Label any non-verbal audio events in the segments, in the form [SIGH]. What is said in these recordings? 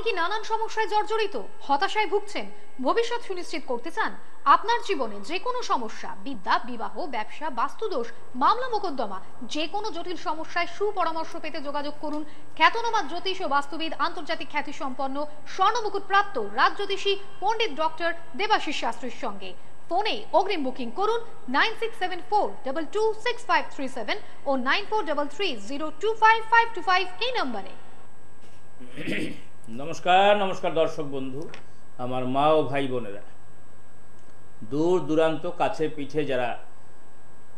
আপনি কি নানান সমস্যায় জর্জরিত, হতাশায় ভুগছেন? ভবিষ্যৎ সুনিশ্চিত করতে চান? আপনার জীবনে যে কোনো সমস্যা, বিদ্যা, বিবাহ, ব্যবসা, বাস্তুদোষ, মামলা মোকদ্দমা, যে কোনো জটিল সমস্যায় সুপরামর্শ পেতে যোগাযোগ করুন। খ্যাতনামা জ্যোতিষ ও বাস্তুবিদ, আন্তর্জাতিক খ্যাতি সম্পন্ন স্বর্ণমুকুট প্রাপ্ত রাজ জ্যোতিষী পণ্ডিত ডক্টর দেবাশিস শাস্ত্রীর সঙ্গে। ফোনে অগ্রিম বুকিং করুন nine six seven four double two six five three seven ও nine four double three zero two five five two five এই নম্বরে। নমস্কার নমস্কার দর্শক বন্ধু, আমার মা ও ভাই বোনেরা। দূর দূরান্ত, কাছে পিঠে যারা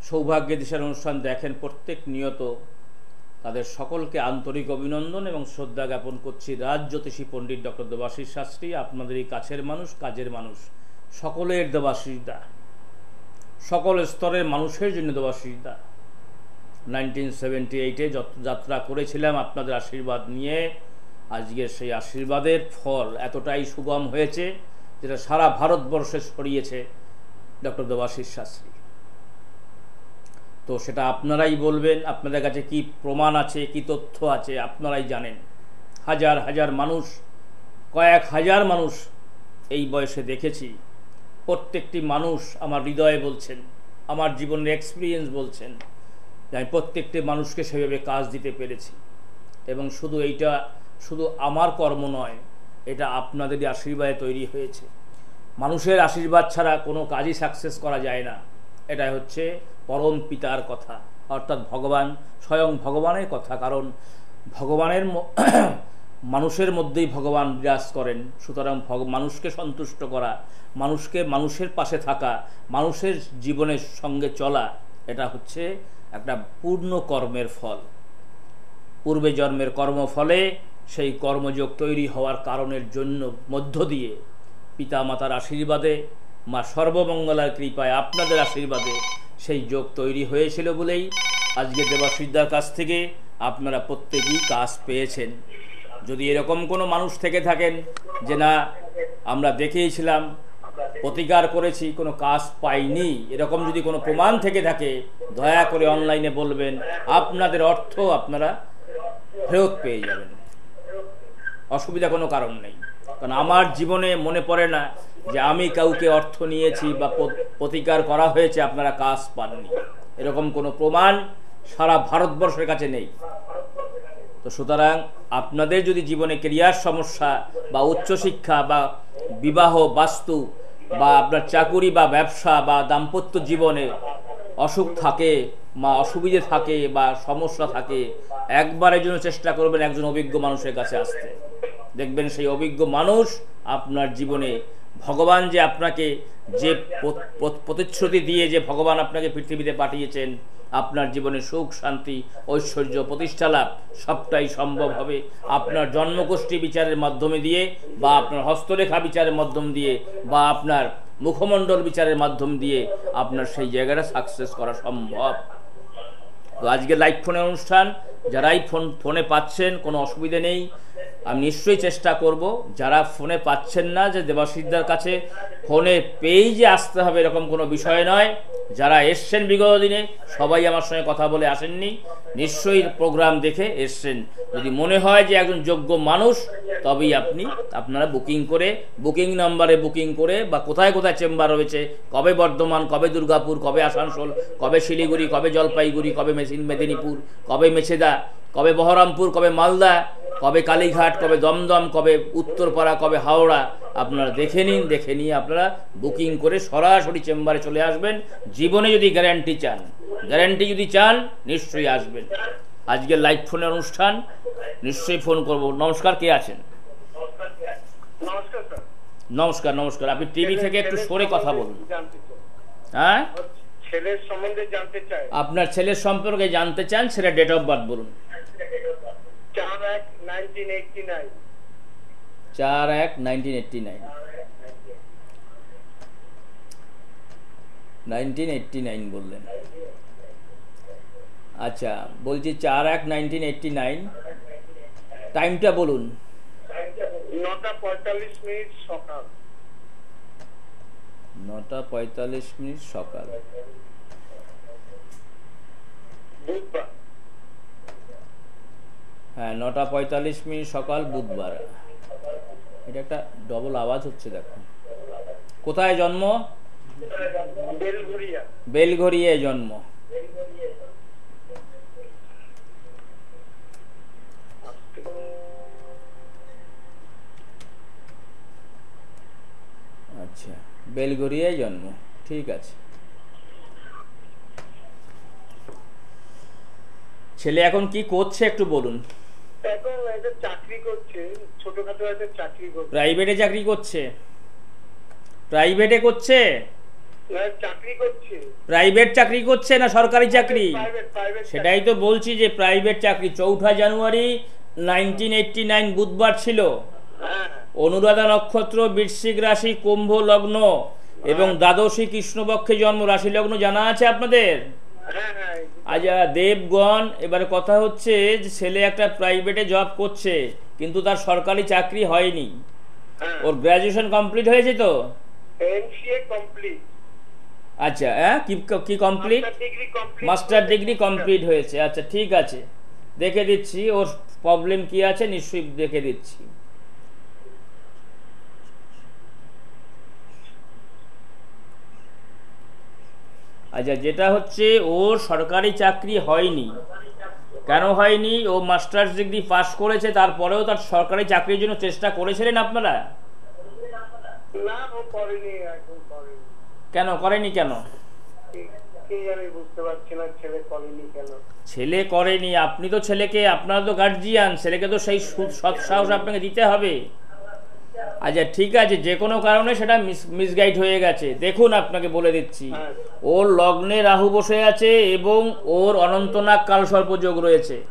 সৌভাগ্যে দিশার অনুষ্ঠান দেখেন, প্রত্যেক নিয়ত তাদের সকলকে আন্তরিক অভিনন্দন এবং শ্রদ্ধা জ্ঞাপন করছি। রাজ জ্যোতিষী পণ্ডিত ডক্টর দেবাশিস শাস্ত্রী, আপনাদের এই কাছের মানুষ, কাজের মানুষ, সকলের দেবাশিস দা। সকল স্তরের মানুষের জন্য দেবাশিস দা। নাইনটিন সেভেন্টি এইটে যাত্রা করেছিলাম আপনাদের আশীর্বাদ নিয়ে আজকের সেই আশীর্বাদের ফল এতটাই সুগম হয়েছে যেটা সারা ভারতবর্ষে ছড়িয়েছে, ডক্টর দেবাশিস শাস্ত্রী। তো সেটা আপনারাই বলবেন, আপনাদের কাছে কি প্রমাণ আছে, কি তথ্য আছে, আপনারাই জানেন। হাজার হাজার মানুষ, কয়েক হাজার মানুষ এই বয়সে দেখেছি। প্রত্যেকটি মানুষ আমার হৃদয়ে বলছেন, আমার জীবনের এক্সপিরিয়েন্স বলছেন যে আমি প্রত্যেকটি মানুষকে সেভাবে কাজ দিতে পেরেছি। এবং শুধু এইটা শুধু আমার কর্ম নয়, এটা আপনাদেরই আশীর্বাদে তৈরি হয়েছে। মানুষের আশীর্বাদ ছাড়া কোনো কাজই সাকসেস করা যায় না। এটা হচ্ছে পরম পিতার কথা, অর্থাৎ ভগবান স্বয়ং ভগবানের কথা। কারণ ভগবানের [CLEARS THROAT] মানুষের মধ্যেই ভগবান বিরাজ করেন। সুতরাং মানুষকে সন্তুষ্ট করা, মানুষকে মানুষের পাশে থাকা, মানুষের জীবনের সঙ্গে চলা, এটা হচ্ছে একটা পূর্ণ কর্মের ফল। পূর্বে জন্মের কর্মফলে সেই কর্মযোগ তৈরি হওয়ার কারণের জন্য মধ্য দিয়ে পিতা মাতার আশীর্বাদে, মা সর্বমঙ্গলার কৃপায় আপনাদের আশীর্বাদে সেই যোগ তৈরি হয়েছিল বলেই আজকে দেবাসিদ্ধার কাছ থেকে আপনারা প্রত্যেকেই কাজ পেয়েছেন। যদি এরকম কোনো মানুষ থেকে থাকেন যে না, আমরা দেখেইছিলাম প্রতিকার করেছি, কোনো কাজ পাইনি, এরকম যদি কোনো প্রমাণ থেকে থাকে, দয়া করে অনলাইনে বলবেন, আপনাদের অর্থ আপনারা ফেরত পেয়ে যাবেন। অসুবিধা কোনো কারণ নেই। কারণ আমার জীবনে মনে পড়ে না যে আমি কাউকে অর্থ নিয়েছি বা প্রতিকার করা হয়েছে, আপনারা কাজ পাননি। এরকম কোনো প্রমাণ সারা ভারতবর্ষের কাছে নেই। তো সুতরাং আপনাদের যদি জীবনে কেরিয়ার সমস্যা বা উচ্চশিক্ষা বা বিবাহ, বাস্তু বা আপনার চাকুরি বা ব্যবসা বা দাম্পত্য জীবনে অসুখ থাকে বা অসুবিধে থাকে বা সমস্যা থাকে, একবারের জন্য চেষ্টা করবেন একজন অভিজ্ঞ মানুষের কাছে আসতে। দেখবেন সেই অভিজ্ঞ মানুষ আপনার জীবনে, ভগবান যে আপনাকে যে প্রতিশ্রুতি দিয়ে যে ভগবান আপনাকে পৃথিবীতে পাঠিয়েছেন, আপনার জীবনে সুখ, শান্তি, ঐশ্বর্য, প্রতিষ্ঠা লাভ সবটাই সম্ভব হবে। আপনার জন্মগোষ্ঠী বিচারের মাধ্যমে দিয়ে বা আপনার হস্তরেখা বিচারের মাধ্যম দিয়ে বা আপনার মুখমণ্ডল বিচারের মাধ্যম দিয়ে আপনার সেই জায়গাটা সাকসেস করা সম্ভব। তো আজকে লাইভ ফোনের অনুষ্ঠান। যারাই ফোন ফোনে পাচ্ছেন কোনো অসুবিধে নেই। আমি নিশ্চয়ই চেষ্টা করব, যারা ফোনে পাচ্ছেন না যে দেবাসিদ্ধার কাছে, ফোনে পেয়েই যে আসতে হবে এরকম কোনো বিষয় নয়। যারা এসছেন বিগত দিনে, সবাই আমার সঙ্গে কথা বলে আসেননি। নিশ্চয়ই প্রোগ্রাম দেখে এসছেন। যদি মনে হয় যে একজন যোগ্য মানুষ, তবেই আপনি, আপনারা বুকিং করে, বুকিং নাম্বারে বুকিং করে, বা কোথায় কোথায় চেম্বার রয়েছে, কবে বর্ধমান, কবে দুর্গাপুর, কবে আসানসোল, কবে শিলিগুড়ি, কবে জলপাইগুড়ি, কবে মেদিনীপুর, কবে মেছেদা, কবে বহরমপুর, কবে মালদা কবে কালীঘাট কবে দমদম কবে উত্তরপাড়া কবে হাওড়া আপনারা দেখে নিন দেখে নিয়ে আপনারা বুকিং করে সরাসরি চেম্বারে চলে আসবেন। জীবনে যদি গ্যারান্টি চান গ্যারান্টি যদি চান নিশ্চয়ই আসবেন। আজকে লাইভ ফোনের অনুষ্ঠান নিশ্চয়ই ফোন করব। নমস্কার কে আছেন? নমস্কার নমস্কার আপনি টিভি থেকে একটু সরে কথা বলুন। হ্যাঁ? ছেলের সম্বন্ধে জানতে চাই। আপনার ছেলের সম্পর্কে জানতে চান সেটা ডেট অফ বার্থ বলুন। চার এক নাইনটিন এইটটি নাইন। চার এক nineteen eighty nine. Nineteen eighty nine বললেন। আচ্ছা বলছি চার এক নাইনটিন এইটটি নাইন। টাইমটা বলুন। নটা পঁয়তাল্লিশ মিনিট সকাল। নটা পঁয়তাল্লিশ মিনিট সকাল। বুধবার। হ্যাঁ নটা পঁয়তাল্লিশ মিনিট সকাল বুধবার। এটা একটা ডবল আওয়াজ হচ্ছে দেখো। কোথায় জন্ম? বেলঘুরিয়া। বেলঘরিয়ে জন্ম। আচ্ছা বেলঘরিয়ায় জন্ম। ঠিক আছে। ছেলে এখন কি করছে একটু বলুন। এখন একটা চাকরি করছে ছোটখাটো একটা চাকরি করছে। প্রাইভেটে চাকরি করছে? প্রাইভেটে করছে? না, চাকরি করছে। প্রাইভেট চাকরি করছে না সরকারি চাকরি? প্রাইভেট প্রাইভেট সেটাই তো বলছি যে প্রাইভেট চাকরি। চৌঠা জানুয়ারি নাইনটিন এইটটি নাইন বুধবার ছিল। হ্যাঁ। অনুরাধা নক্ষত্র বৃশ্চিক রাশি কুম্ভ লগ্ন এবং দ্বাদশী কৃষ্ণপক্ষে জন্ম রাশি লগ্ন জানা আছে আপনাদের? হ্যাঁ হ্যাঁ আজ আহ, দেবগণ এবারে কথা হচ্ছে যে ছেলে একটা প্রাইভেটে জব করছে কিন্তু তার সরকারি চাকরি হয়নি। হ্যাঁ। ওর গ্র্যাজুয়েশন কমপ্লিট হয়েছে তো? এমসিএ কমপ্লিট আচ্ছা হ্যাঁ কি কি কমপ্লিট মাস্টার ডিগ্রি কমপ্লিট হয়েছে। আচ্ছা ঠিক আছে। দেখে দিচ্ছি ওর প্রবলেম কি আছে নিশ্চয়ই দেখে দিচ্ছি। আচ্ছা যেটা হচ্ছে ওর সরকারি চাকরি হয়নি। কেন হয়নি? ও মাস্টার্স ডিগ্রি পাস করেছে তারপরেও তার সরকারি চাকরির জন্য চেষ্টা করেছিলেন আপনারা? ও কেন করেনি কেন? ছেলে করেনি আপনি তো ছেলেকে আপনারা তো গার্জিয়ান ছেলেকে তো সেই সৎ সাহস আপনাকে দিতে হবে। আচ্ছা ঠিক আছে যে কোনো কারণে সেটা মিস মিসগাইড হয়ে গেছে। দেখুন আপনাকে বলে দিচ্ছি। হ্যাঁ। ওর লগ্নে রাহু বসে আছে এবং ওর অনন্তনাগ কালসর্প যোগ রয়েছে।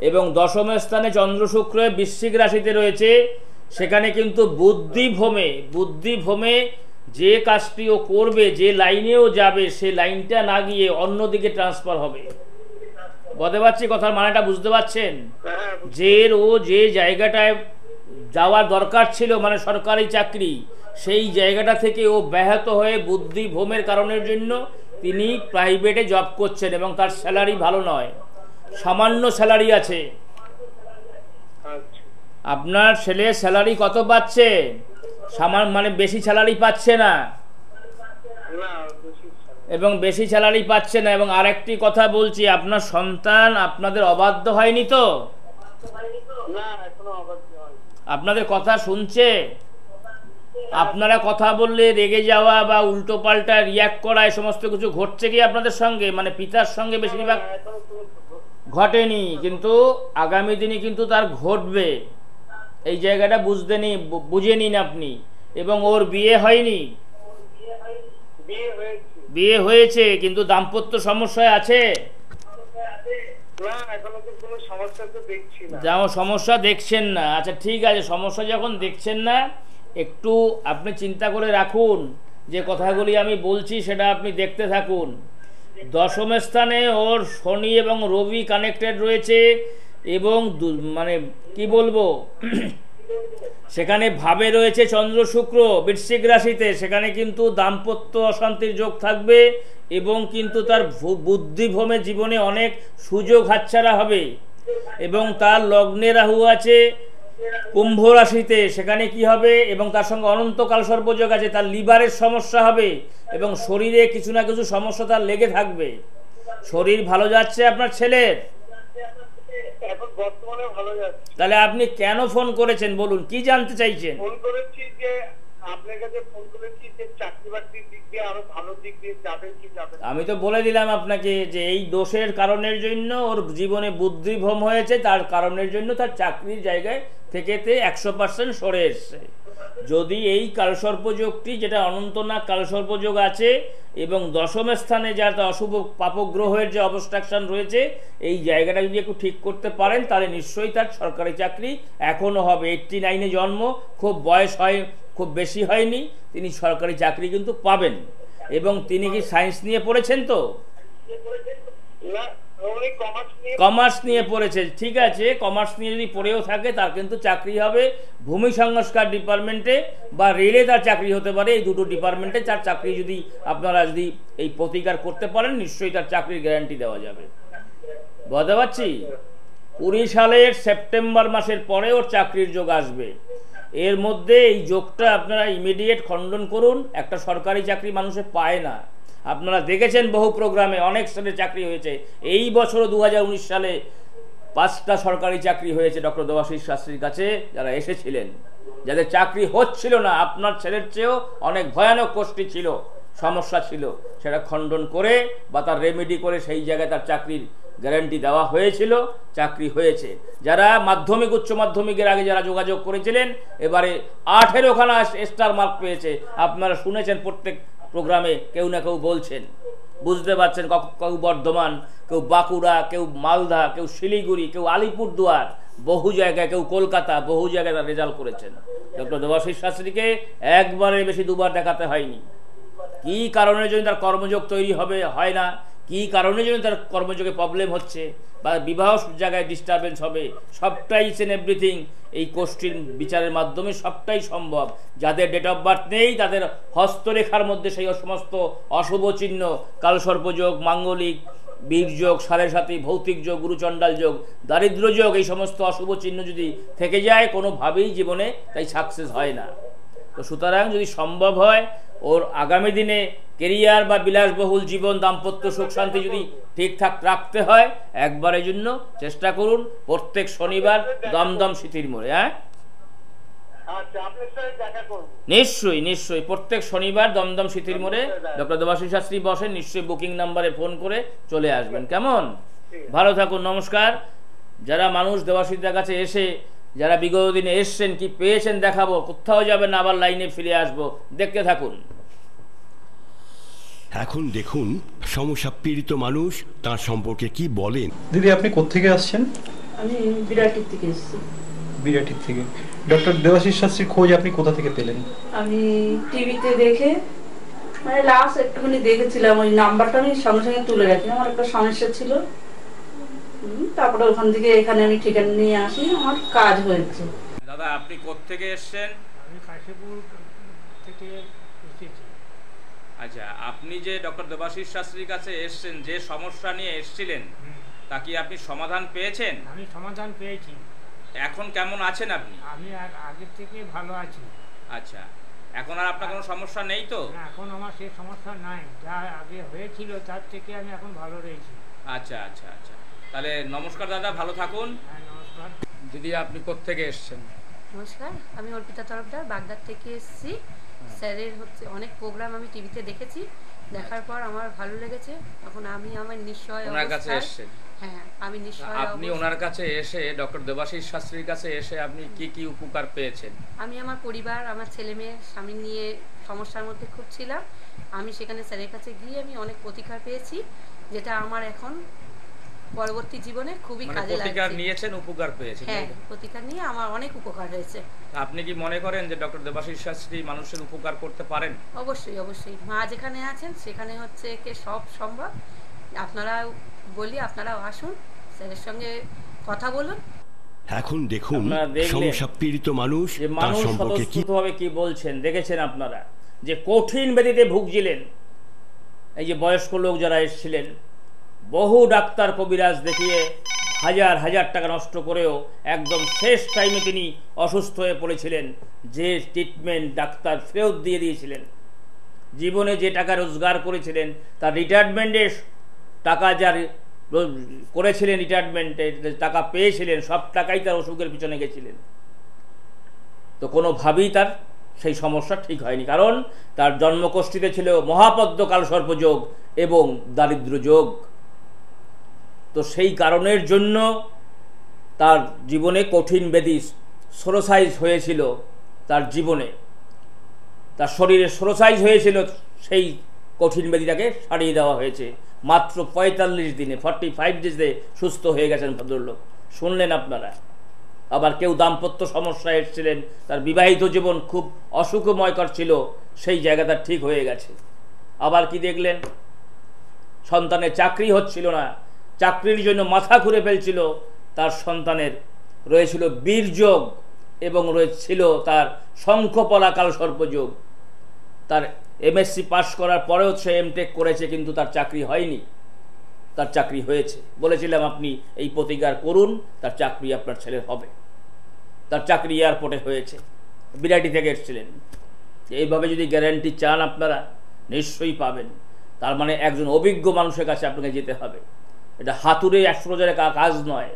এবং দশম স্থানে চন্দ্র শুক্র বৃশ্চিক রাশিতে রয়েছে। সেখানে কিন্তু বুদ্ধিভ্রমে বুদ্ধিভ্রমে যে কাজটি ও করবে যে লাইনেও যাবে সে লাইনটা না গিয়ে অন্যদিকে ট্রান্সফার হবে। বলতে পারছি কথার মানেটা বুঝতে পারছেন? হ্যাঁ যে ও যে জায়গাটায় যাওয়ার দরকার ছিল মানে সরকারি চাকরি। সেই জায়গাটা থেকে ও ব্যাহত হয়ে বুদ্ধি ভ্রমের কারণের জন্য তিনি প্রাইভেটে জব করছেন এবং তার স্যালারি ভালো নয়। সামান্য স্যালারি আছে। আপনার ছেলে স্যালারি কত পাচ্ছে? সামান মানে বেশি স্যালারি পাচ্ছে না। এবং বেশি স্যালারি পাচ্ছে না এবং আরেকটি কথা বলছি, আপনার সন্তান আপনাদের অবাধ্য হয়নি তো? না, এখনও অবাধ্য আপনাদের কথা শুনছে? আপনারা কথা বললে রেগে যাওয়া বা উল্টো পাল্টা রিয়াক্ট করা এই সমস্ত কিছু ঘটছে কি আপনাদের সঙ্গে? মানে পিতার সঙ্গে বেশিরভাগ ঘটেনি কিন্তু আগামী দিনে কিন্তু তার ঘটবে। এই জায়গাটা বুঝতে নি বুঝে নিন আপনি। এবং ওর বিয়ে হয়নি? বিয়ে হয়েছে। বিয়ে হয়েছে কিন্তু দাম্পত্য সমস্যায় আছে না এখনও তো কোনো সমস্যা তো দেখছি না যেমন সমস্যা দেখছেন না। আচ্ছা ঠিক আছে, সমস্যা যখন দেখছেন না, একটু আপনি চিন্তা করে রাখুন। যে কথাগুলি আমি বলছি, সেটা আপনি দেখতে থাকুন। দশম স্থানে ওর শনি এবং রবি কানেক্টেড রয়েছে এবং মানে কি বলব? সেখানে ভাবে রয়েছে চন্দ্র শুক্র, বৃশ্চিক রাশিতে। সেখানে কিন্তু দাম্পত্য অশান্তির যোগ থাকবে এবং কিন্তু তার বুদ্ধিভ্রমে জীবনে অনেক সুযোগ হাতছাড়া হবে। এবং তার লগ্নে রাহু আছে কুম্ভ রাশিতে। সেখানে কি হবে? এবং তার সঙ্গে অনন্তকাল সর্বযোগ আছে, তার লিভারের সমস্যা হবে এবং শরীরে কিছু না কিছু সমস্যা তার লেগে থাকবে। শরীর ভালো যাচ্ছে আপনার ছেলের? তাহলে আপনি কেন ফোন করেছেন? বলুন কি জানতে চাইছেন? ফোন করেছি যে আপনার কাছে ফোন করেছি যে চাকরি বাকরির আমি তো বলে দিলাম আপনাকে যে এই দোষের কারণের জন্য ওর জীবনে বুদ্ধিভ্রম হয়েছে, তার কারণের জন্য তার চাকরির জায়গায় থেকেতে একশো পার্সেন্ট সরে এসছে। যদি এই কালসর্পযোগটি, যেটা অনন্তনাগ কালসর্পযোগ আছে, এবং দশম স্থানে যা তার অশুভ পাপগ্রহের যে অবস্ট্রাকশন রয়েছে, এই জায়গাটা যদি একটু ঠিক করতে পারেন, তাহলে নিশ্চয়ই তার সরকারি চাকরি এখনও হবে। এইটটি নাইনে জন্ম, খুব বয়স হয় খুব বেশি হয়নি তিনি সরকারি চাকরি কিন্তু পাবেন। এবং তিনি কি সায়েন্স নিয়ে পড়েছেন তো? কমার্স নিয়ে পড়েছে ঠিক আছে কমার্স নিয়ে যদি পড়েও থাকে তার কিন্তু চাকরি হবে ভূমি সংস্কার ডিপার্টমেন্টে বা রেলে তার চাকরি হতে পারে এই দুটো ডিপার্টমেন্টে তার চাকরি যদি আপনারা যদি এই প্রতিকার করতে পারেন নিশ্চয়ই তার চাকরির গ্যারান্টি দেওয়া যাবে। বুঝতে পারছি? কুড়ি সালের সেপ্টেম্বর মাসের পরে ওর চাকরির যোগ আসবে। এর মধ্যে এই যোগটা আপনারা ইমিডিয়েট খণ্ডন করুন। একটা সরকারি চাকরি মানুষে পায় না। আপনারা দেখেছেন বহু প্রোগ্রামে অনেক সালে চাকরি হয়েছে। এই বছরও দু সালে পাঁচটা সরকারি চাকরি হয়েছে ডক্টর দেবাশিস শাস্ত্রীর কাছে, যারা এসেছিলেন। যাদের চাকরি হচ্ছিল না, আপনার ছেলের চেয়েও অনেক ভয়ানক কষ্টি ছিল, সমস্যা ছিল। সেটা খণ্ডন করে বা তার রেমেডি করে সেই জায়গায় তার চাকরির গ্যারান্টি দেওয়া হয়েছিল, চাকরি হয়েছে। যারা মাধ্যমিক, উচ্চ মাধ্যমিকের আগে যারা যোগাযোগ করেছিলেন, এবারে আঠেরো খানা স্টার মার্ক পেয়েছে। আপনারা শুনেছেন প্রত্যেক প্রোগ্রামে কেউ না কেউ বলছেন। বুঝতে পারছেন কেউ বর্ধমান, কেউ বাঁকুড়া, কেউ মালদা, কেউ শিলিগুড়ি, কেউ আলিপুরদুয়ার, বহু জায়গায় কেউ কলকাতা, বহু জায়গায় তার রেজাল্ট করেছেন। ডক্টর দেবাশিস শাস্ত্রীকে একবারের বেশি দুবার দেখাতে হয়নি। কি কারণের জন্য তার কর্মযোগ তৈরি হবে, হয় না কি কারণের জন্য তার কর্মযোগে প্রবলেম হচ্ছে? বা বিবাহ জায়গায় ডিস্টারবেন্স হবে? সবটাই ইস এভরিথিং এই কোষ্ঠীর বিচারের মাধ্যমে সবটাই সম্ভব। যাদের ডেট অফ বার্থ নেই, তাদের হস্তরেখার মধ্যে সেই সমস্ত অশুভ চিহ্ন কালসর্পযোগ মাঙ্গলিক, বীর যোগ সাড়ে সাথী, ভৌতিক যোগ, গুরুচণ্ডাল যোগ, দারিদ্র যোগ, এই সমস্ত অশুভ চিহ্ন যদি থেকে যায়, কোনোভাবেই জীবনে তাই সাকসেস হয় না। তো সুতরাং যদি সম্ভব হয়, ওর আগামী দিনে কেরিয়ার বা বিলাসবহুল জীবন দাম্পত্য সুখ শান্তি যদি ঠিকঠাক রাখতে হয় একবারের জন্য চেষ্টা করুন প্রত্যেক শনিবার দমদম স্মৃতির মোড়ে হ্যাঁ? আচ্ছা নিশ্চয়ই নিশ্চয়ই প্রত্যেক শনিবার দমদম স্মৃতির মোড়ে ডক্টর দেবাশী শাস্ত্রী বসেন নিশ্চয়ই বুকিং নাম্বারে ফোন করে চলে আসবেন কেমন? ভালো থাকুন নমস্কার। যারা মানুষ দেবাশীদের কাছে এসে যারা বিগত দিনে এসছেন কি পেয়েছেন দেখাবো কোথাও যাবেন আবার লাইনে ফিরে আসব দেখতে থাকুন। এখন দেখুন সমস্যা পীড়িত মানুষ তার সম্পর্কে কি বলেন? দিদি আপনি কোত্থেকে আসছেন? আমি বিরাটির থেকে এসেছি। বিরাটির থেকে। ডক্টর দেবাশিস শাস্ত্রীর খোঁজ আপনি কোথা থেকে পেলেন? আমি টিভিতে দেখে মানে লাস্ট একটুখানি দেখেছিলাম ওই নাম্বারটা আমি সঙ্গে সঙ্গে তুলে রাখি। আমার একটা সমস্যা ছিল। তারপরে ওখান থেকে এখানে আমি ঠিকানা নিয়ে আসি আমার কাজ হয়েছে। দাদা আপনি কোত্থেকে এসছেন? আমি কাশীপুর থেকে আচ্ছা আপনি যে ডক্টর দেবাশিস শাস্ত্রীর কাছে এসছেন যে সমস্যা নিয়ে এসছিলেন তা কি আপনি সমাধান পেয়েছেন? আমি সমাধান পেয়েছি। এখন কেমন আছেন আপনি? আমি আর আগের থেকে ভালো আছি। আচ্ছা এখন আর আপনার কোনো সমস্যা নেই তো? এখন আমার সেই সমস্যা নাই। যা আগে হয়েছিল তার থেকে আমি এখন ভালো রয়েছি। আচ্ছা আচ্ছা আচ্ছা। তাহলে নমস্কার দাদা ভালো থাকুন। হ্যাঁ নমস্কার। দিদি আপনি কোত্থেকে এসছেন? নমস্কার আমি অর্পিতা তরফদার বাগদাদ থেকে এসেছি। স্যারের হচ্ছে অনেক প্রোগ্রাম আমি টিভিতে দেখেছি। দেখার পর আমার ভালো লেগেছে। তখন আমি আমার নিশ্চয় ওনার কাছে এসছেন? হ্যাঁ আমি নিশ্চয় আপনি ওনার কাছে এসে ডক্টর দেবাশিস শাস্ত্রীর কাছে এসে আপনি কি কি উপকার পেয়েছেন? আমি আমার পরিবার আমার ছেলে মেয়ে স্বামী নিয়ে সমস্যার মধ্যে খুব ছিলাম। আমি সেখানে স্যারের কাছে গিয়ে আমি অনেক প্রতিকার পেয়েছি যেটা আমার এখন পরবর্তী জীবনে খুবই মানে কাজে প্রতিকার লাগছে। নিয়েছেন উপকার পেয়েছেন হ্যাঁ প্রতিকার নিয়ে আমার অনেক উপকার হয়েছে। আপনি কি মনে করেন যে ডক্টর দেবাশিস শাস্ত্রী মানুষের উপকার করতে পারেন? অবশ্যই অবশ্যই। মা যেখানে আছেন সেখানে হচ্ছে কে সব সম্ভব। আপনারা বলি আপনারাও আসুন স্যারের সঙ্গে কথা বলুন। এখন দেখুন আপনারা সমস্যা পীড়িত মানুষ তার সম্পর্কে কি স্বতঃস্ফূর্তভাবে কি বলছেন দেখেছেন আপনারা? যে কঠিন ব্যাধিতে ভুগছিলেন। এই যে বয়স্ক লোক যারা এসেছিলেন বহু ডাক্তার কবিরাজ দেখিয়ে হাজার হাজার টাকা নষ্ট করেও একদম শেষ টাইমে তিনি অসুস্থ হয়ে পড়েছিলেন। যে ট্রিটমেন্ট ডাক্তার ফেরত দিয়ে দিয়েছিলেন। জীবনে যে টাকা রোজগার করেছিলেন, তার রিটায়ারমেন্টের টাকা যার করেছিলেন রিটায়ারমেন্টে টাকা পেয়েছিলেন, সব টাকাই তার অসুখের পিছনে গেছিলেন। তো কোনোভাবেই তার সেই সমস্যা ঠিক হয়নি, কারণ তার জন্মকোষ্ঠীতে ছিল মহাপদ্ম কালসর্পযোগ এবং দারিদ্র যোগ। তো সেই কারণের জন্য তার জীবনে কঠিন ব্যাধি সোরোসাইজ হয়েছিল তার জীবনে। তার শরীরে সোরোসাইজ হয়েছিল সেই কঠিন ব্যাধিটাকে সারিয়ে দেওয়া হয়েছে। মাত্র পঁয়তাল্লিশ দিনে ফর্টি ফাইভ ডেজে সুস্থ হয়ে গেছেন ভদ্রলোক। শুনলেন আপনারা? আবার কেউ দাম্পত্য সমস্যায় এসেছিলেন, তার বিবাহিত জীবন খুব অসুখময়কর ছিল, সেই জায়গাটা ঠিক হয়ে গেছে। আবার কি দেখলেন? সন্তানের চাকরি হচ্ছিল না চাকরির জন্য মাথা ঘুরে ফেলছিল তার সন্তানের। রয়েছিল বীরযোগ এবং রয়েছিল তার শঙ্খপলা কাল সর্পযোগ। তার এমএসসি পাশ করার পরেও সে এমটেক করেছে কিন্তু তার চাকরি হয়নি। তার চাকরি হয়েছে। বলেছিলাম আপনি এই প্রতিকার করুন, তার চাকরি আপনার ছেলের হবে। তার চাকরি এয়ারপোর্টে হয়েছে। বিরাটি থেকে এসেছিলেন। এইভাবে যদি গ্যারান্টি চান আপনারা, নিশ্চয়ই পাবেন। তার মানে একজন অভিজ্ঞ মানুষের কাছে আপনাকে যেতে হবে। এটা হাতুড়ে অ্যাস্ট্রোলজারের কা- কাজ নয়।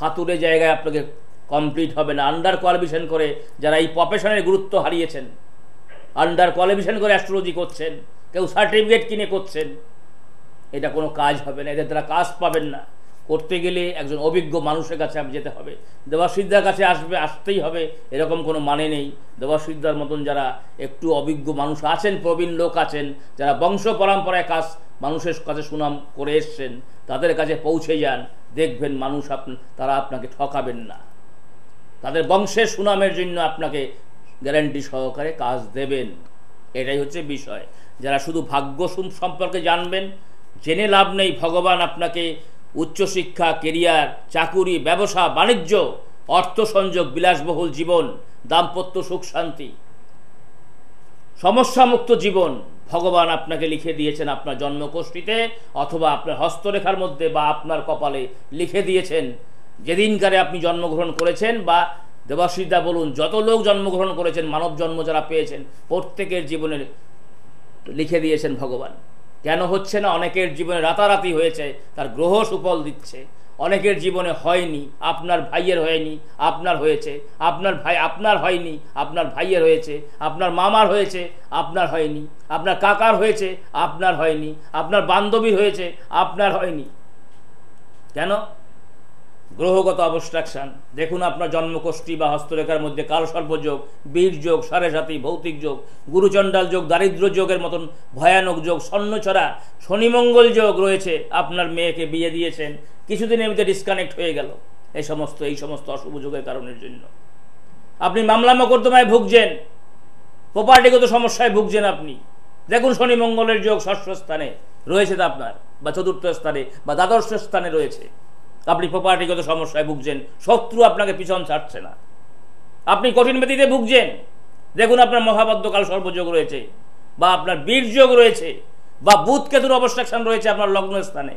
হাতুড়ে জায়গায় আপনাকে কমপ্লিট হবে না। আন্ডার কোয়ালিফিকেশন করে যারা এই প্রফেশনের গুরুত্ব হারিয়েছেন আন্ডার কোয়ালিফিকেশন করে অ্যাস্ট্রোলজি করছেন, কেউ সার্টিফিকেট কিনে করছেন, এটা কোনো কাজ হবে না। এদের দ্বারা কাজ পাবেন না। করতে গেলে একজন অভিজ্ঞ মানুষের কাছে যেতে হবে। দেবাসিদ্ধার কাছে আসবে, আসতেই হবে, এরকম কোনো মানে নেই। দেবাসিদ্ধার মতন যারা একটু অভিজ্ঞ মানুষ আছেন, প্রবীণ লোক আছেন, যারা বংশ পরম্পরায় কাজ মানুষের কাছে সুনাম করে এসছেন, তাদের কাছে পৌঁছে যান, দেখবেন মানুষ তারা আপনাকে ঠকাবেন না। তাদের বংশের সুনামের জন্য আপনাকে গ্যারান্টি সহকারে কাজ দেবেন। এটাই হচ্ছে বিষয়। যারা শুধু ভাগ্য সম্পর্কে জানবেন, জেনে লাভ নেই, ভগবান আপনাকে উচ্চশিক্ষা কেরিয়ার, চাকুরি, ব্যবসা, বাণিজ্য, অর্থ সংযোগ, বিলাসবহুল জীবন, দাম্পত্য সুখ, শান্তি সমস্যামুক্ত জীবন ভগবান আপনাকে লিখে দিয়েছেন আপনার জন্মকোষ্ঠীতে অথবা আপনার হস্তরেখার মধ্যে বা আপনার কপালে লিখে দিয়েছেন। যেদিনকারে আপনি জন্মগ্রহণ করেছেন বা দেবাশ্রীদা বলুন, যত লোক জন্মগ্রহণ করেছেন, মানব জন্ম যারা পেয়েছেন, প্রত্যেকের জীবনের লিখে দিয়েছেন ভগবান। কেন হচ্ছে না? অনেকের জীবনে রাতারাতি হয়েছে, তার গ্রহ সুফল দিচ্ছে। অনেকের জীবনে হয়নি, আপনার ভাইয়ের হয়নি, আপনার হয়েছে, আপনার ভাই, আপনার হয়নি, আপনার ভাইয়ের হয়েছে, আপনার মামার হয়েছে, আপনার হয়নি, আপনার কাকার হয়েছে, আপনার হয়নি, আপনার বান্ধবীর হয়েছে, আপনার হয়নি। কেন? গ্রহগত অবস্ট্রাকশন। দেখুন আপনার জন্মকোষ্ঠী বা হস্তরেখার মধ্যে কালসর্পযোগ বীর যোগ সাড়ে সাথী ভৌতিক যোগ, গুরুচণ্ডাল যোগ দারিদ্র যোগের মতন ভয়ানক যোগ, স্বর্ণছড়া, শনিমঙ্গল যোগ রয়েছে। আপনার মেয়েকে বিয়ে দিয়েছেন। কিছুদিন এমনিতে ডিসকানেক্ট হয়ে গেল। এই সমস্ত এই সমস্ত অশুভ যোগের কারণের জন্য। আপনি মামলা মকদ্দমায় ভুগছেন। প্রপার্টিগত সমস্যায় ভুগছেন আপনি। দেখুন শনি মঙ্গলের যোগ ষষ্ঠ স্থানে রয়েছে আপনার, বা চতুর্থ স্থানে, বা দ্বাদশ স্থানে রয়েছে। আপনি প্রপার্টিগত সমস্যায় ভুগছেন, শত্রু আপনাকে পিছন ছাড়ছে না। আপনি কঠিন ব্যাধিতে ভুগছেন। দেখুন আপনার মহাবদ্ধকাল সর্বযোগ রয়েছে, বা আপনার বীরযোগ রয়েছে, বা বুধ কেতুর অবস্ট্রাকশন রয়েছে আপনার লগ্ন স্থানে।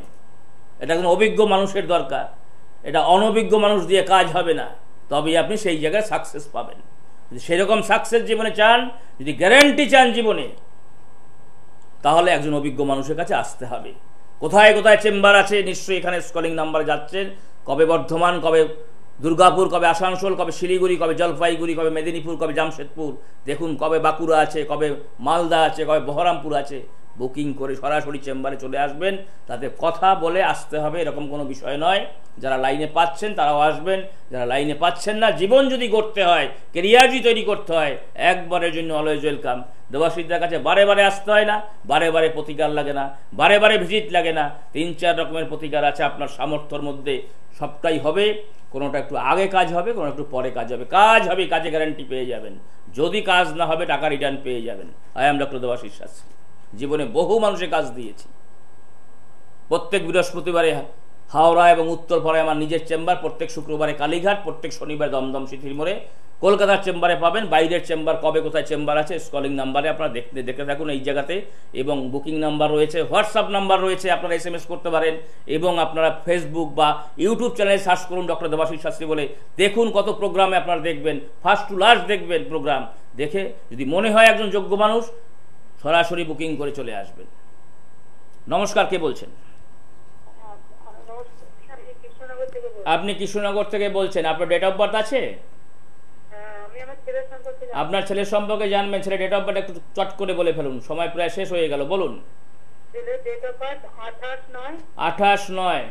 এটা কোনো অভিজ্ঞ মানুষের দরকার। এটা অনভিজ্ঞ মানুষ দিয়ে কাজ হবে না। তবেই আপনি সেই জায়গায় সাকসেস পাবেন। যদি সেরকম সাকসেস জীবনে চান, যদি গ্যারেন্টি চান জীবনে, তাহলে একজন অভিজ্ঞ মানুষের কাছে আসতে হবে। কোথায় কোথায় চেম্বার আছে, নিশ্চয়ই এখানে স্কলিং নাম্বার যাচ্ছেন কবে বর্ধমান, কবে দুর্গাপুর, কবে আসানসোল, কবে শিলিগুড়ি, কবে জলপাইগুড়ি, কবে মেদিনীপুর, কবে জামশেদপুর। দেখুন কবে বাঁকুড়া আছে, কবে মালদা আছে, কবে বহরমপুর আছে। বুকিং করে সরাসরি চেম্বারে চলে আসবেন। তাতে কথা বলে আসতে হবে, এরকম কোনো বিষয় নয়। যারা লাইনে পাচ্ছেন তারাও আসবেন। যারা লাইনে পাচ্ছেন না, জীবন যদি গড়তে হয়, কেরিয়ার যদি তৈরি করতে হয়, একবারের জন্য অলওয়েজ ওয়েলকাম দেবাশিদার কাছে বারে বারে আসতে হয় না, বারে বারে প্রতিকার লাগে না, বারে বারে ভিজিট লাগে না। তিন, চার রকমের প্রতিকার আছে আপনার সামর্থ্যর মধ্যে। সবটাই হবে, কোনোটা একটু আগে কাজ হবে কোনো একটু পরে কাজ হবে। কাজ হবে, কাজে গ্যারান্টি পেয়ে যাবেন। যদি কাজ না হবে, টাকা রিটার্ন পেয়ে যাবেন। I am doctor Debashis Shastri. জীবনে বহু মানুষের কাজ দিয়েছি। প্রত্যেক বৃহস্পতিবারে হাওড়া এবং উত্তরপাড়ায় আমার নিজের চেম্বার, প্রত্যেক শুক্রবারে কালীঘাট, প্রত্যেক শনিবার দমদম সিথির মোড়ে। কলকাতার চেম্বারে পাবেন, বাইরের চেম্বার কবে কোথায় চেম্বার আছে স্কলিং নাম্বারে আপনারা দেখতে, দেখে থাকুন এই জায়গাতে। এবং বুকিং নাম্বার রয়েছে, হোয়াটসঅ্যাপ নাম্বার রয়েছে, আপনারা এস এম এস করতে পারেন। এবং আপনারা ফেসবুক বা ইউটিউব চ্যানেলে সার্চ করুন ডক্টর দেবাশিস শাস্ত্রী বলে। দেখুন কত প্রোগ্রামে আপনারা দেখবেন, ফার্স্ট টু লাস্ট দেখবেন প্রোগ্রাম। দেখে যদি মনে হয় একজন যোগ্য মানুষ, সরাসরি বুকিং করে চলে আসবেন। নমস্কার, কে বলছেন আমি কৃষ্ণনগর থেকে বলছি। আপনি কৃষ্ণনগর থেকে বলছেন? আপনার ডেট অফ বার্থ আছে? হ্যাঁ, আপনার ছেলের সম্পর্কে জানবেন ছেলে ডেট অফ বার্থ একটু চট করে বলে ফেলুন। সময় প্রায় শেষ হয়ে গেল বলুন। আঠাশ নয়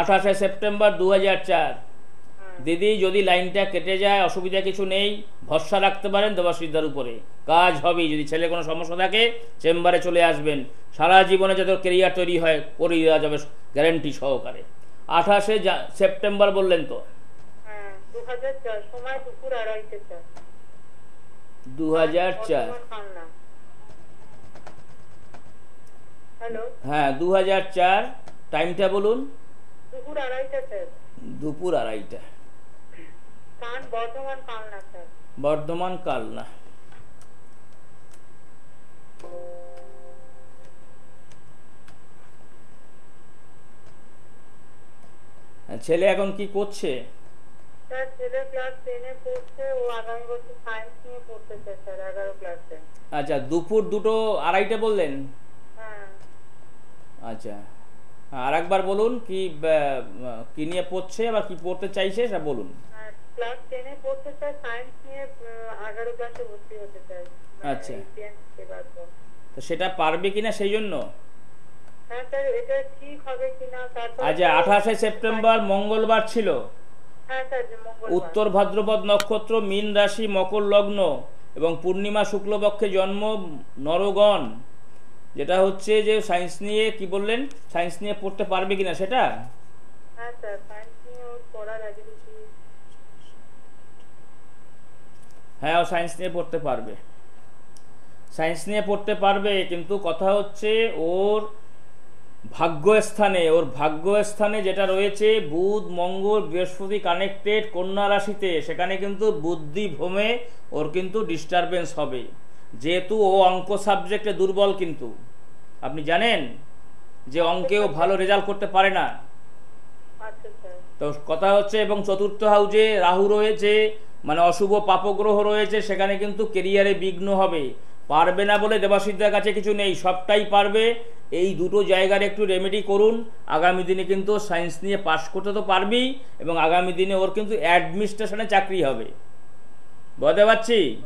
আঠাশ সেপ্টেম্বর দু চার। দিদি যদি লাইনটা কেটে যায় অসুবিধা কিছু নেই ভরসা রাখতে পারেন দেবাশিদ্ধার উপরে। কাজ হবেই যদি ছেলে কোনো সমস্যা থাকে চেম্বারে চলে আসবেন। সারা জীবনে যাতে কেরিয়ার তৈরি হয় করে দেওয়া যাবে গ্যারেন্টি সহকারে। আঠাশে সেপ্টেম্বর বললেন তো। হ্যাঁ দু হাজার চার। হ্যালো? হ্যাঁ দু হাজার চার টাইমটা বলুন। দুপুর আড়াইটা বর্ধমান কালনা স্যার বর্ধমান কালনা ছেলে এখন কি করছে? স্যার ছেলে ক্লাস টেনে পড়ছে ও আগামী বছর সায়েন্স নিয়ে পড়তে চায় স্যার এগারো ক্লাসে আচ্ছা দুপুর দুটো আড়াইটে বললেন? হ্যাঁ। আচ্ছা আর একবার বলুন কি কি নিয়ে পড়ছে আবার কি পড়তে চাইছে সেটা বলুন। ক্লাস টেনে পড়তে চায় সায়েন্স নিয়ে এগারো ক্লাসে ভর্তি হতে চায়। আচ্ছা। তো সেটা পারবে কিনা সেই জন্য? আজ আঠাশে সেপ্টেম্বর মঙ্গলবার ছিল। হ্যাঁ উত্তর ভাদ্রপদ নক্ষত্র মীন রাশি মকর লগ্ন এবং পূর্ণিমা শুক্লপক্ষে জন্ম নরগণ। যেটা হচ্ছে যে সায়েন্স নিয়ে কি বললেন? সায়েন্স নিয়ে পড়তে পারবে কিনা সেটা? হ্যাঁ হ্যাঁ ও সায়েন্স নিয়ে পড়তে পারবে। সায়েন্স নিয়ে পড়তে পারবে কিন্তু কথা হচ্ছে ওর ভাগ্যস্থানে ওর ভাগ্যস্থানে যেটা রয়েছে বুধ মঙ্গল বৃহস্পতি কানেক্টেড কন্যা রাশিতে সেখানে কিন্তু বুদ্ধি ভ্রমে ওর কিন্তু ডিস্টারবেন্স হবে। যেহেতু ও অঙ্ক সাবজেক্টে দুর্বল কিন্তু। আপনি জানেন যে অঙ্কেও ভালো রেজাল্ট করতে পারে না। আচ্ছা তো কথা হচ্ছে এবং চতুর্থ হাউজে রাহু রয়েছে মানে অশুভ পাপগ্রহ রয়েছে সেখানে কিন্তু কেরিয়ারে বিঘ্ন হবে। পারবে না বলে দেবাসিদ্ধার কাছে কিছু নেই সবটাই পারবে। এই দুটো জায়গার একটু রেমেডি করুন। আগামী দিনে কিন্তু সায়েন্স নিয়ে পাশ করতে তো পারবেই এবং আগামী দিনে ওর কিন্তু অ্যাডমিনিস্ট্রেশনে চাকরি হবে। বুঝতে পারছি?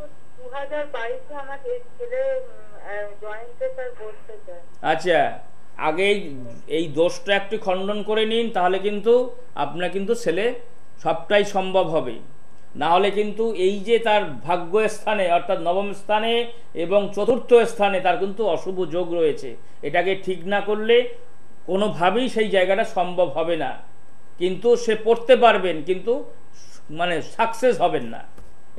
আচ্ছা আগে এই- এই দোষটা একটু খণ্ডন করে নিন তাহলে কিন্তু আপনার কিন্তু ছেলে সবটাই সম্ভব হবে। না হলে কিন্তু এই যে তার ভাগ্য স্থানে, অর্থাৎ নবম স্থানে এবং চতুর্থ স্থানে তার কিন্তু অশুভ যোগ রয়েছে। এটাকে ঠিক না করলে কোনোভাবেই সেই জায়গাটা সম্ভব হবে না। কিন্তু সে পড়তে পারবেন, কিন্তু মানে সাকসেস হবেন না।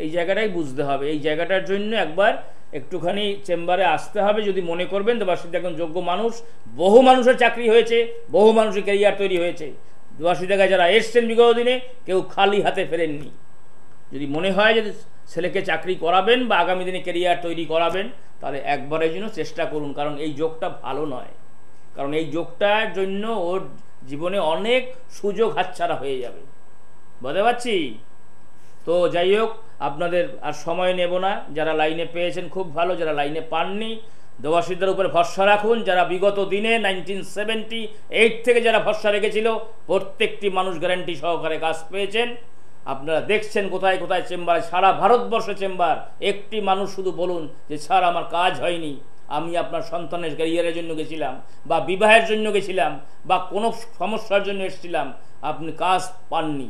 এই জায়গাটাই বুঝতে হবে। এই জায়গাটার জন্য একবার একটুখানি চেম্বারে আসতে হবে। যদি মনে করবেন দেবাসিদ একজন যোগ্য মানুষ, বহু মানুষের চাকরি হয়েছে, বহু মানুষের ক্যারিয়ার তৈরি হয়েছে। দেবাসিদ জায়গায় যারা এসছেন বিগত দিনে, কেউ খালি হাতে ফেরেননি। যদি মনে হয় যে ছেলেকে চাকরি করাবেন বা আগামী দিনে কেরিয়ার তৈরি করাবেন, তাহলে একবারের জন্য চেষ্টা করুন, কারণ এই যোগটা ভালো নয়। কারণ এই যোগটার জন্য ওর জীবনে অনেক সুযোগ হাতছাড়া হয়ে যাবে। বুঝতে পারছি? তো যাই হোক, আপনাদের আর সময় নেব না। যারা লাইনে পেয়েছেন, খুব ভালো। যারা লাইনে পাননি দেওয়াসিদের উপরে ভরসা রাখুন। যারা বিগত দিনে নাইনটিন সেভেন্টি এইট থেকে যারা ভরসা রেখেছিল, প্রত্যেকটি মানুষ গ্যারান্টি সহকারে কাজ পেয়েছেন। আপনারা দেখছেন কোথায় কোথায় চেম্বার, সারা ভারতবর্ষে চেম্বার। একটি মানুষ শুধু বলুন যে, স্যার, আমার কাজ হয়নি। আমি আপনার সন্তানের ক্যারিয়ারের জন্য গেছিলাম, বা বিবাহের জন্য গেছিলাম, বা কোনো সমস্যার জন্য এসেছিলাম। আপনি কাজ পাননি।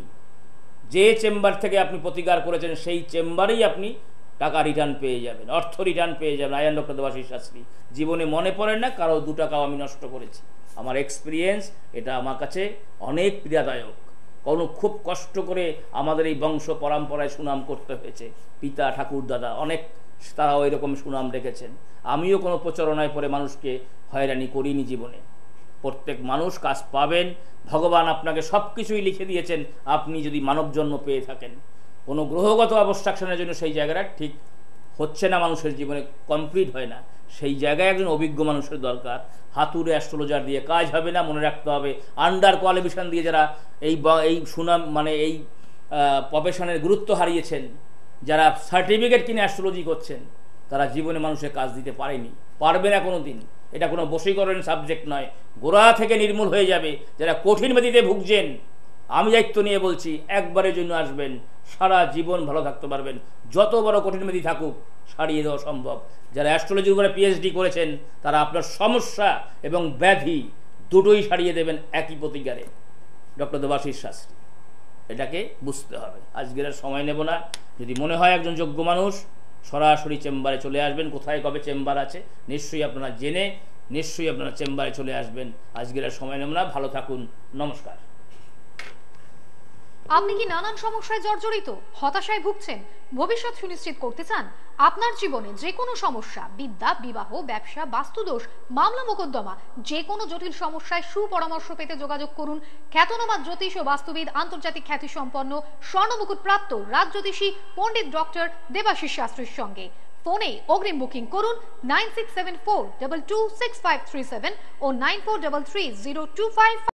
যে চেম্বার থেকে আপনি প্রতিকার করেছেন, সেই চেম্বারেই আপনি টাকা রিটার্ন পেয়ে যাবেন, অর্থ রিটার্ন পেয়ে যাবেন। আয়ান ডক্টর দেবাশিস শাস্ত্রী, জীবনে মনে পড়ে না, কারও দু টাকাও আমি নষ্ট করেছি। আমার এক্সপিরিয়েন্স এটা আমার কাছে অনেক পীড়াদায়ক। কোনো খুব কষ্ট করে আমাদের এই বংশ পরম্পরায় সুনাম করতে হয়েছে। পিতা, ঠাকুর, দাদা অনেক তারাও এরকম সুনাম রেখেছেন। আমিও কোনো প্রচারণায় পরে মানুষকে হয়রানি করিনি জীবনে। প্রত্যেক মানুষ কাজ পাবেন, ভগবান আপনাকে সব কিছুই লিখে দিয়েছেন, আপনি যদি মানব জন্ম পেয়ে থাকেন। কোনো গ্রহগত অবস্ট্রাকশনের জন্য সেই জায়গাটা ঠিক হচ্ছে না মানুষের জীবনে কমপ্লিট হয় না। সেই জায়গায় একজন অভিজ্ঞ মানুষের দরকার। হাতুড়ে অ্যাস্ট্রোলজার দিয়ে কাজ হবে না, মনে রাখতে হবে। আন্ডার কোয়ালিফিকেশন দিয়ে যারা এই এই সুনাম মানে এই প্রফেশনের গুরুত্ব হারিয়েছেন, যারা সার্টিফিকেট কিনে অ্যাস্ট্রোলজি করছেন, তারা জীবনে মানুষের কাজ দিতে পারেনি। পারবে না কোনো দিন এটা কোনো বশীকরণ সাবজেক্ট নয়। গোড়া থেকে নির্মূল হয়ে যাবে। যারা কঠিন ব্যাধিতে ভুগছেন আমি দায়িত্ব নিয়ে বলছি, একবারের জন্য আসবেন, সারা জীবন ভালো থাকতে পারবেন। যত বড় কঠিন ব্যাধি থাকুক, সারিয়ে দেওয়া সম্ভব। যারা অ্যাস্ট্রোলজির উপরে পিএইচডি করেছেন, তারা আপনার সমস্যা এবং ব্যাধি দুটোই সারিয়ে দেবেন একই প্রতিকারে। ডক্টর দেবাশিস শাস্ত্রী, এটাকে বুঝতে হবে। আজকের আর সময় নেব না। যদি মনে হয় একজন যোগ্য মানুষ, সরাসরি চেম্বারে চলে আসবেন। কোথায় কবে চেম্বার আছে, নিশ্চয়ই আপনারা জেনে, নিশ্চয়ই আপনারা চেম্বারে চলে আসবেন। আজকের আর সময় নেব না। ভালো থাকুন। নমস্কার। আপনি কি নানান সমস্যায় জর্জরিত, হতাশায় ভুগছেন? ভবিষ্যৎ সুনিশ্চিত করতে চান? আপনার জীবনে যে কোনো সমস্যা, বিদ্যা, বিবাহ, ব্যবসা, বাস্তুদোষ, মামলা মোকদ্দমা, যে কোনো জটিল সমস্যায় সুপরামর্শ পেতে যোগাযোগ করুন। খ্যাতনামা জ্যোতিষ ও বাস্তুবিদ, আন্তর্জাতিক খ্যাতি সম্পন্ন স্বর্ণমুকুট প্রাপ্ত রাজজ্যোতিষী পণ্ডিত ডক্টর দেবাশিস শাস্ত্রীর সঙ্গে। ফোনে অগ্রিম বুকিং করুন nine six seven four double two six five three seven ও nine four double three zero two five.